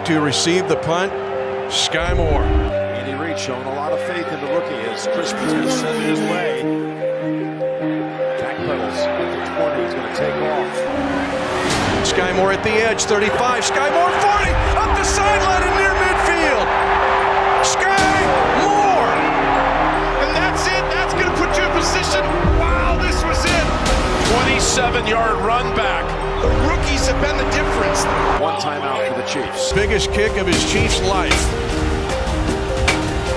back to receive the punt. Skyy Moore. Andy Reid showing a lot of faith in the rookie as Chris Peters sent it his way. Backpedals at the 20. He's going to take off. Skyy Moore at the edge, 35. Skyy Moore 40, up the sideline and near midfield. Skyy Moore. And that's it. That's going to put you in position. Wow, this was it. 27 yard run back. The rookies have been the difference. One timeout for the Chiefs. Biggest kick of his Chiefs' life.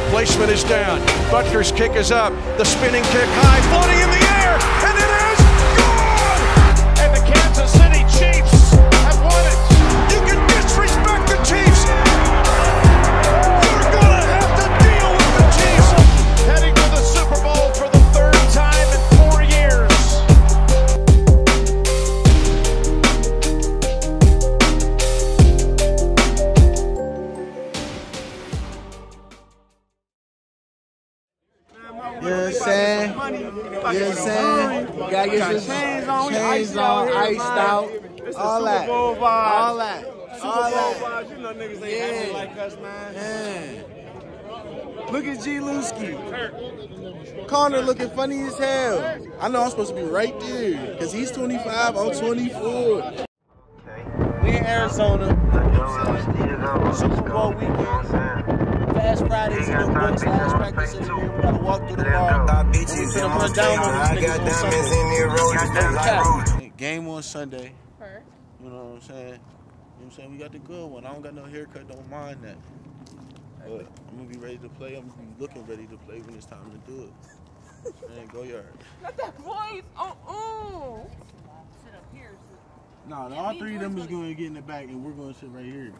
Placement is down. Butker's kick is up. The spinning kick high, floating in the Connor looking funny as hell. I know I'm supposed to be right there because he's 25, I'm 24. We in Arizona. Super Bowl weekend. Fast Fridays in the books, last practice in the. We gotta walk through the bar. Got We bitches finna in my put down state. on I these got niggas on diamonds Sunday. in the road. No like road. Game on Sunday. You know what I'm saying? You know what I'm saying? We got the good one. I don't got no haircut, don't mind that. But I'm gonna be ready to play. I'm gonna be looking ready to play when it's time to do it. Man, go yard. Not that voice. Oh, oh. Sit up here. No, no, all three of them is gonna get in the back and we're gonna sit right here.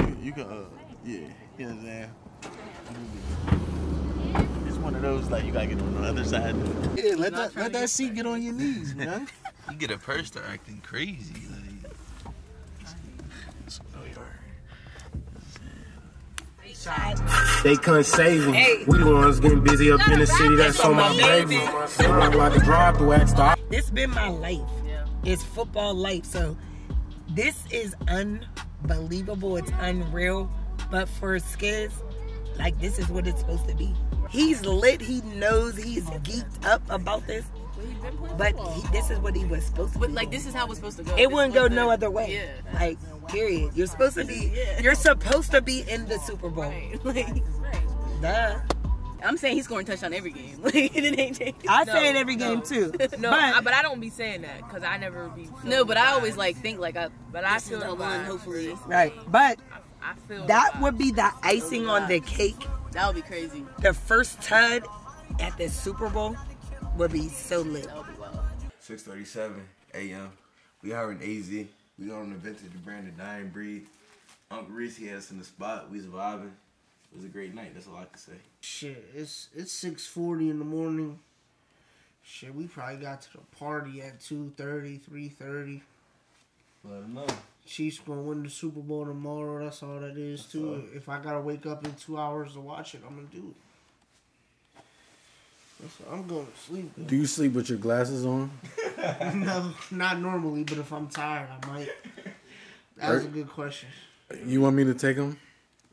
You, you can, uh, yeah, you know what I'm saying? It's one of those like you gotta get on the other side. Yeah, let that let that seat get on your knees, man. You get a purse start acting crazy. They couldn't save me. We the ones getting busy up in the city. That's on my baby. They look like a drive through act stop. This been my life. It's football life. So this is unbelievable. It's unreal. But for Skiz, like this is what it's supposed to be. He's lit. He knows he's oh, geeked up about this. But he, this is what he was supposed to But be like this is how it's supposed to go. It wouldn't go This no other way. Yeah. Like, period. You're supposed to be. Yeah. You're supposed to be in the Super Bowl. Right. Like, Duh. I'm saying he's scoring touchdown every game. Like it ain't. I No, say it every no. game too. No, but I, but I don't be saying that because I never be. No, but I always like think like I. But I this feel is the the one. vibes. Hopefully, right. But I feel that vibes. would be the icing on the cake. that would be crazy. The first tud at the Super Bowl would be so lit. That would be wild. 6:37 a.m. We are in AZ. We on the vintage brand of Dying Breed. Uncle Reese he had us in the spot. We was vibing. It was a great night. That's all I can say. Shit, it's it's six forty in the morning. Shit, we probably got to the party at 2.30, 3.30. Let them know. Chiefs gonna win the Super Bowl tomorrow. That's all that is That's to all. it. If I gotta wake up in two hours to watch it, I'm gonna do it. That's I'm going to sleep. though. Do you sleep with your glasses on? no, not normally, but if I'm tired, I might. That was a good question. You want me to take them?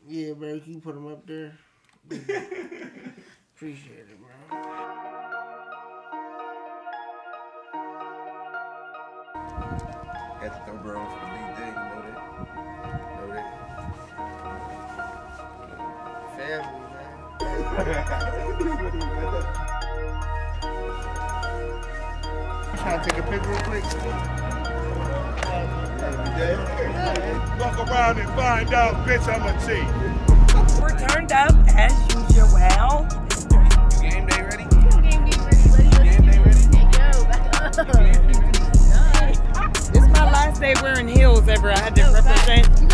Yeah, bro, can you put them up there? Appreciate it, bro. Got the throw on for the big day. You know that. Know that. Family, man. Trying to take a pic real quick. Walk around and find out, bitch, I'm a T. We're turned up as usual. Game day ready? You game day ready? Let's go. This is my last day wearing heels ever. I had to represent.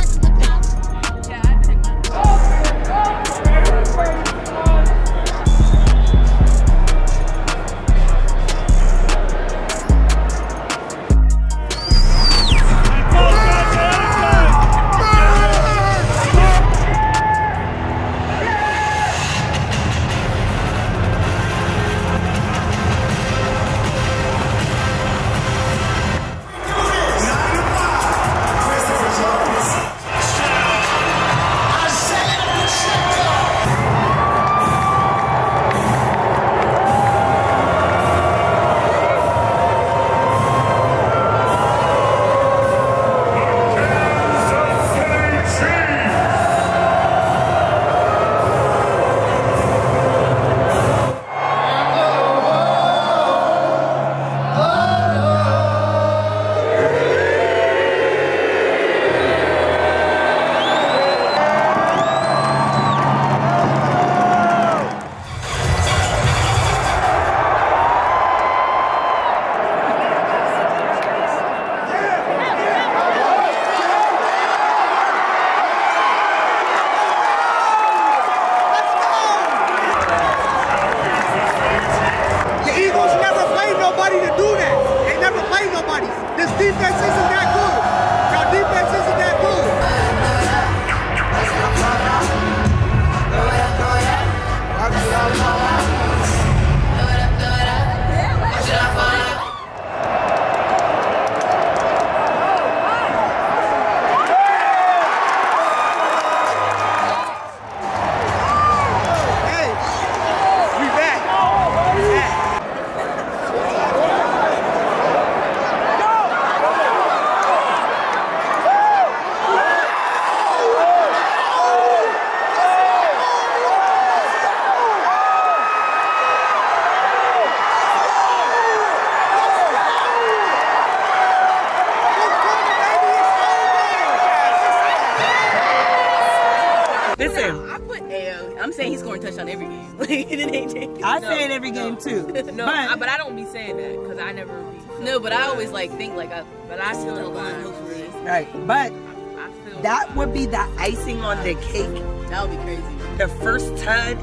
That because I never be. No, but I always like think like I. But I still oh, line hopefully. right, but I feel that would be the icing on the cake. that would be crazy. The first tud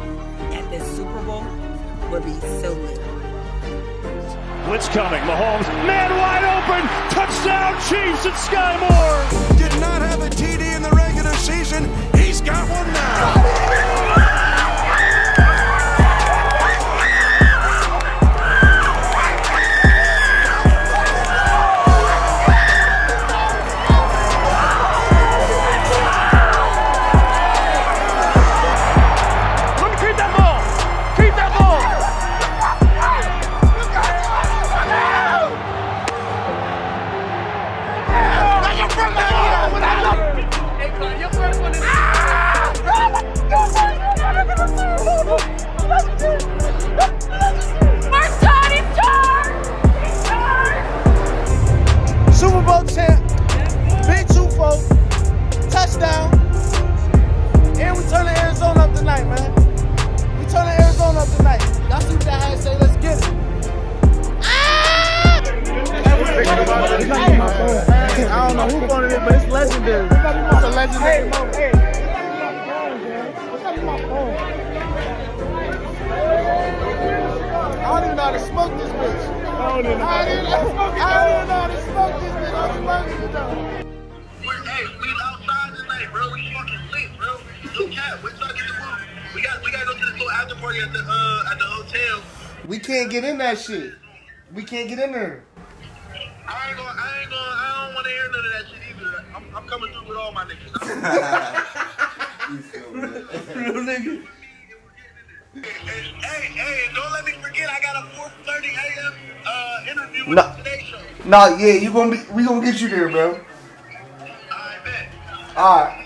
at the Super Bowl would be so lit. Blitz coming. Mahomes, man wide open. Touchdown, Chiefs at Skyy Moore. Did not have a TD in the regular season. He's got one now. We can't get in that shit. We can't get in there. I ain't gonna I ain't gonna I don't wanna hear none of that shit either. I'm, I'm coming through with all my niggas. Real nigga. hey, hey, hey, don't let me forget I got a 4:30 a.m. uh interview with No. the Today Show. Nah, yeah, you gonna be. We gonna get you there, bro. I bet. All right.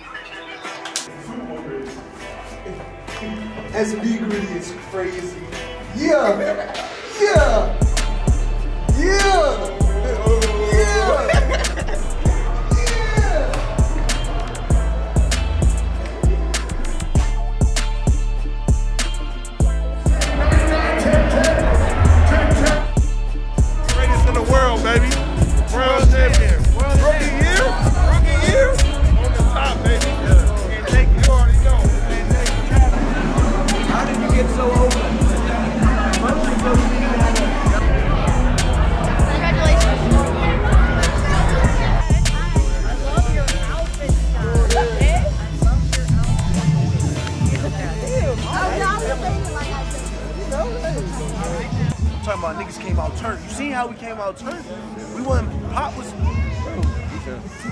SB gritty is crazy. Yeah, yeah, yeah, seen how we came out turned? We wasn't. Pop was.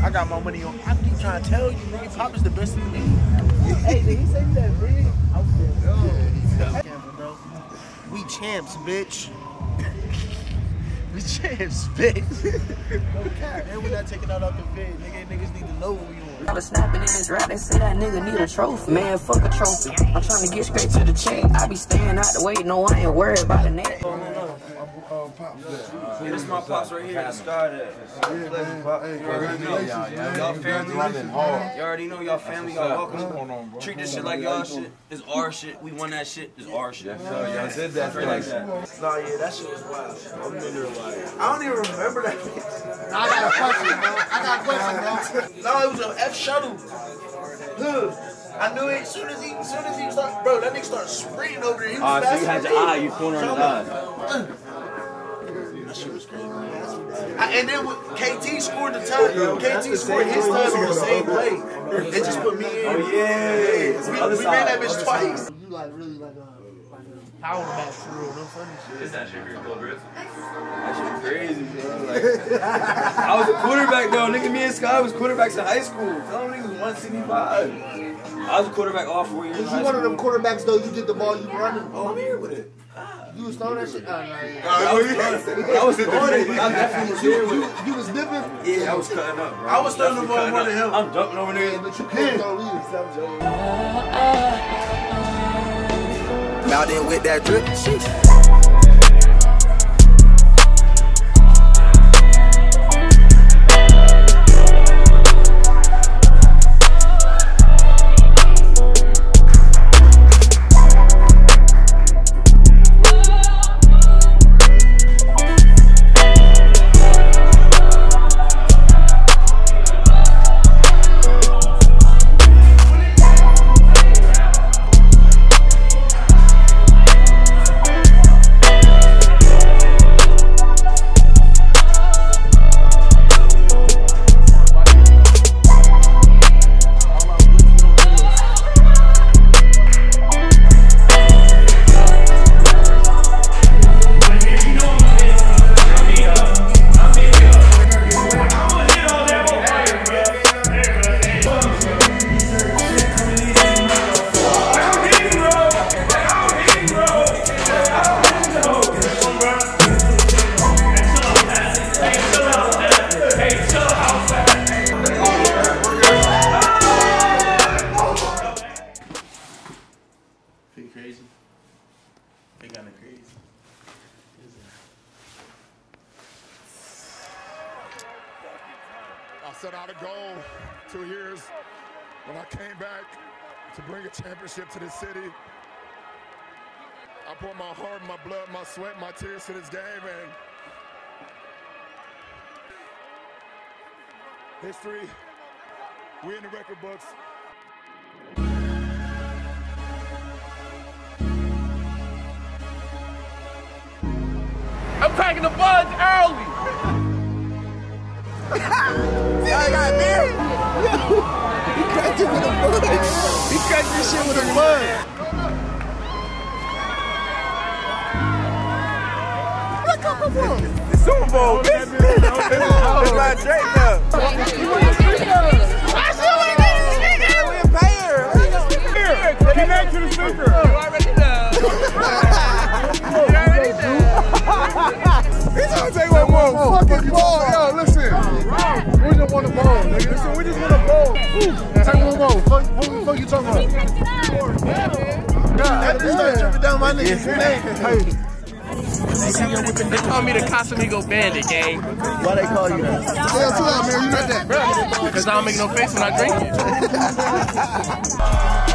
I got my money on. I keep trying to tell you, nigga. Pop is the best in the league. hey, did he say that big? bro. We champs, bitch. we champs, bitch. no cap. And we not taking out off the vid. Nigga, niggas need to know what we on. I was snapping in this rap, they say that nigga need a trophy. Man, fuck a trophy. I'm trying to get straight to the check. I be staying out the way, no, I ain't worried about the Uh, net. Yeah, uh, this my pops right here. The star that. Pleasure, pop. y'all, know. Y'all family. You already know y'all family. Y'all welcome. Treat this shit like y'all shit. It's our shit. We won that shit. It's our shit. Y'all did that. Straight like that. Nah, yeah, that shit was wild. I'm in there like. I don't even remember that bitch. I got a question, bro. I got a question, bro. No, it was an F shuttle. Look, I knew it as soon as he, as soon as he started, bro. That nigga started sprinting over there. He was Ah, so you had than your eye, you corner on his eye. Uh, That shit was crazy. I, and then with KT scored the time. KT scored his time on the same play. It just put me in. Oh, yeah. We, Other we ran that bitch twice. You like really like a, like power back for real. No funny shit. Is that shit for your club, That shit crazy, bro. Like, I was a quarterback though. Nigga, me and Skyy was quarterbacks in high school. Tell them niggas 165. I was a quarterback all four years. in You one of school. them quarterbacks though. You get the ball, you running. Oh, I'm here with it. You was throwing that shit. Oh, no, yeah. I was throwing- I was throwing it, but I definitely was there with You, it. you was dipping. Yeah, I was cutting up, bro. I was throwing the ball more than him. I'm dunking over there. But you can't throw either. I'm joking. Out there with that drip. Sheesh. Sweat, my tears to this game, and history, we in the record books. I'm cracking the buds early. I got beer. he cracked it with a bud. He cracked this shit with a bud. The Super Bowl, bitch. It's my Drake now. I still ain't getting this nigga. We in payer. Connect to the speaker. You already know. you already know. He's gonna take one more fucking ball. Yo, listen. We just want a ball, nigga. Listen, we just want a ball. Take one more. What the fuck you talking about? That bitch started tripping down my nigga's name. Hey. They call me the Casamigo Bandit, gang. Why they call you that? Hell to that, man. You not that, bro. Because I don't make no face when I drink it.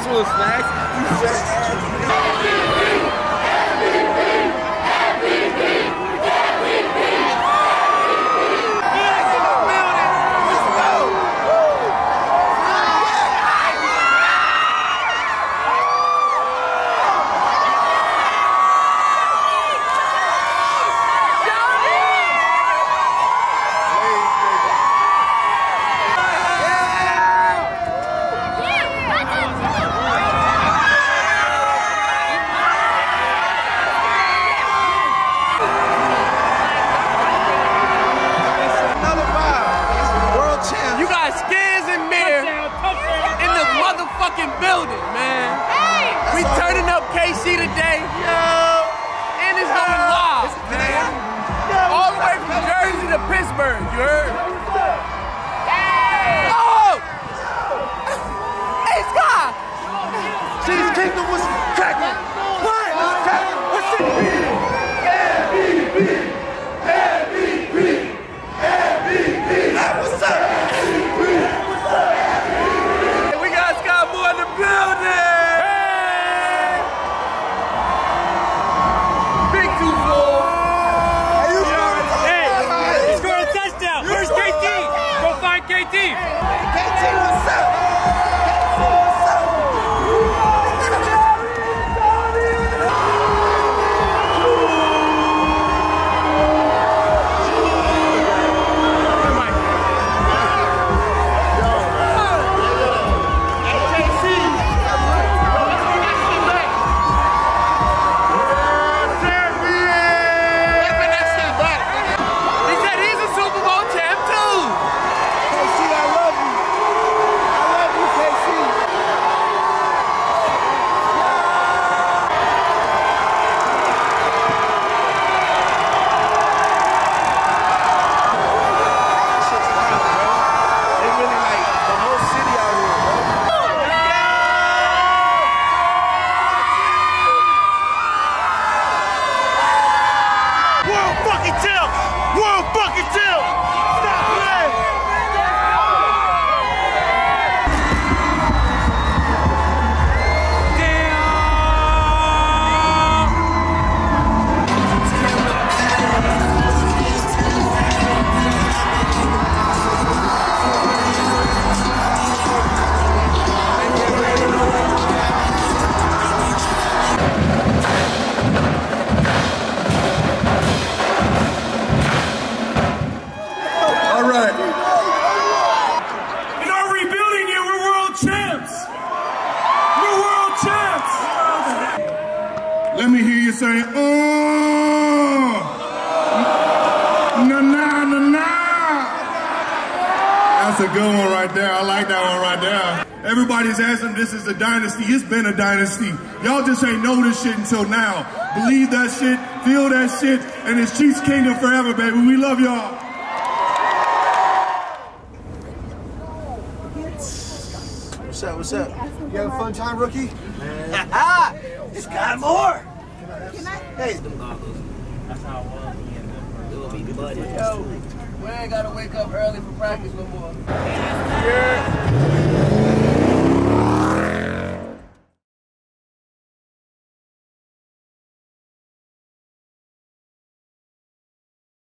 want some little snacks? That's a good one right there. I like that one right there. Everybody's asking, this is a dynasty. It's been a dynasty. Y'all just ain't know this shit until now. Believe that shit, feel that shit, and it's Chiefs Kingdom forever, baby. We love y'all. What's up? What's up? You had a fun time, rookie? it's got more. Hey, Yo, we ain't gotta wake up early for practice no more.